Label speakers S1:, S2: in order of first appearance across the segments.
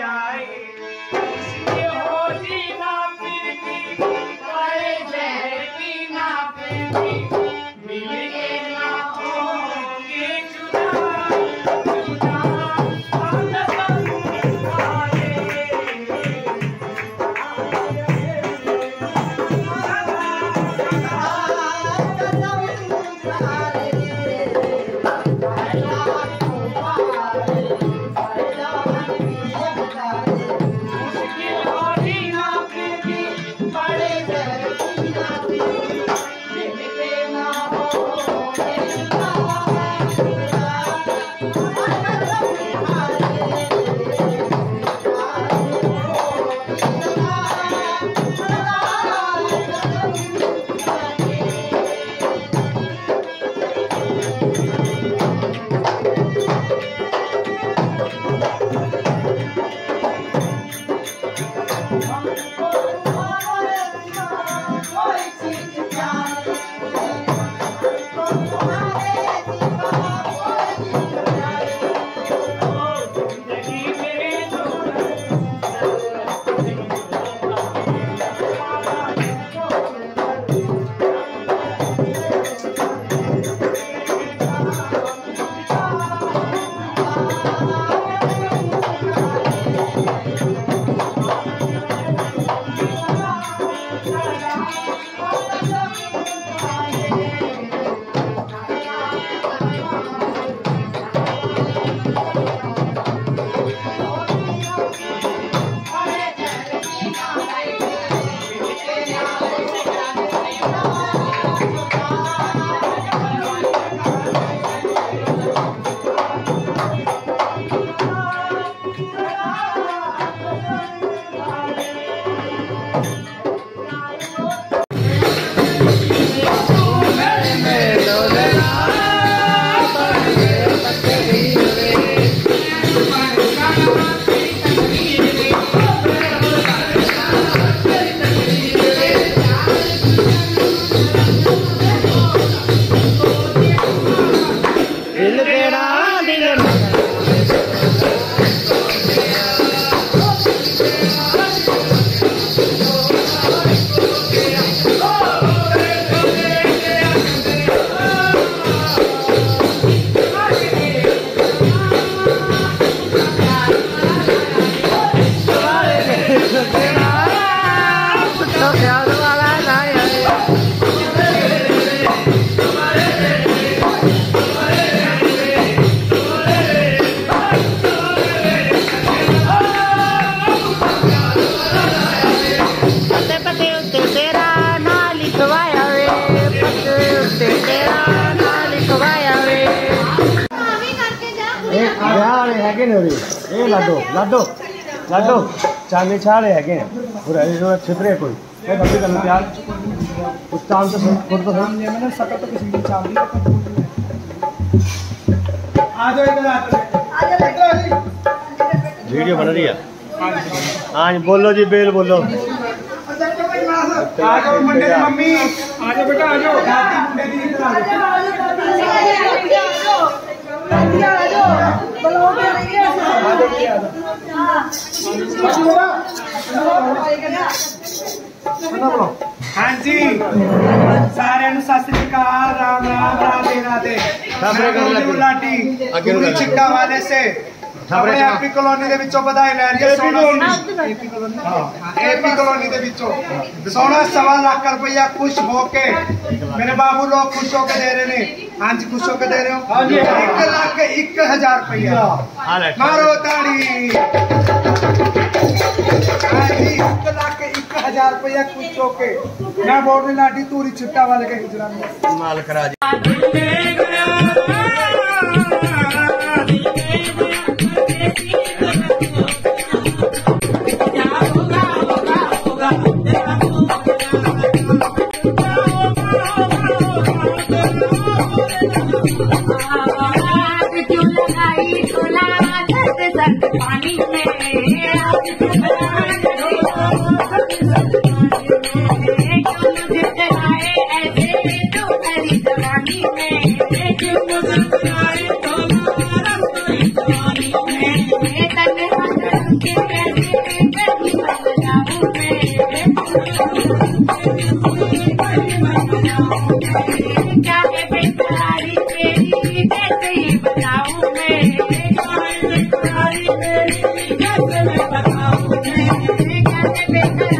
S1: जाए। होती ना sing. ಅದಿ ಏ लाडो चांदी छाड़े है जो
S2: कोई? ए प्यार उस से फुट तो तो किसी की आ जाओ इधर आ जाओ वीडियो बन रही है? हाँ, हाँ बोलो जी बेल बोलो।
S1: आ जाओ मंडे मम्मी। आ जाओ बेटा आ जाओ ਹਾਂਜੀ ਸਾਰਿਆਂ ਨੂੰ ਸਤਿ ਸ੍ਰੀ ਅਕਾਲ ਰਾਮ ਰਾਮ ਰਾਧੇ ਰਾਧੇ
S2: ਸਾਹਮਣੇ ਕਰ ਲੈ।
S1: ਮੈਂ ਲਾਡੀ
S2: ਅੱਗੇ ਨੂੰ ਕਰ ਲੈ।
S1: ਚਿੱਕਾ ਵਾਲੇ ਸੇ
S2: ਸਾਹਮਣੇ
S1: ਆਪਣੇ
S2: ਕਰ।
S1: ਐਪੀ ਕਲੋਨੀ ਦੇ ਵਿੱਚੋਂ ਵਧਾਈ ਲੈ ਰਹੀ ਹੈ ਸੋਨਾ ਐਪੀ ਕਲੋਨੀ ਹਾਂ ਐਪੀ ਕਲੋਨੀ ਦੇ ਵਿੱਚੋਂ ਸੋਨਾ ਸਵਾ ਲੱਖ ਰੁਪਇਆ ਖੁਸ਼ ਹੋ ਕੇ ਮੇਰੇ ਬਾਬੂ ਲੋਕ ਖੁਸ਼ ਹੋ ਕੇ ਦੇ ਰਹੇ ਨੇ
S2: हाँ
S1: जी खुश होकर दे रहे हो? एक लाख एक हज़ार रुपया। मारो ताड़ी हाँ हज़ार रुपया कुछ मैं बोल
S2: रही लाठी तूरी
S3: छिट्टा वाले के हिजरा में। माल पानी में ऐसे तो मेरी जवानी में बताऊँ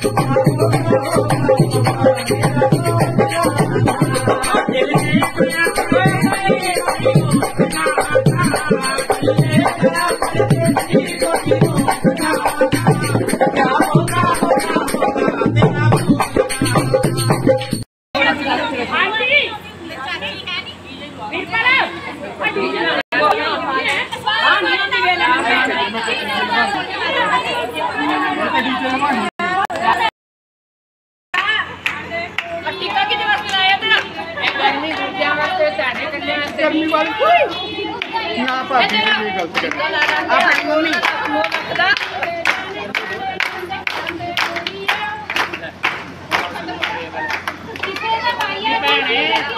S3: Perfecto. टीका कितने वास्ते लाया तेरा गर्मी गुड़िया वास्ते तो साढ़े करने वास्ते गर्मी वाली कोई ना पापी ने गलत कर आपकी मम्मी। Yeah.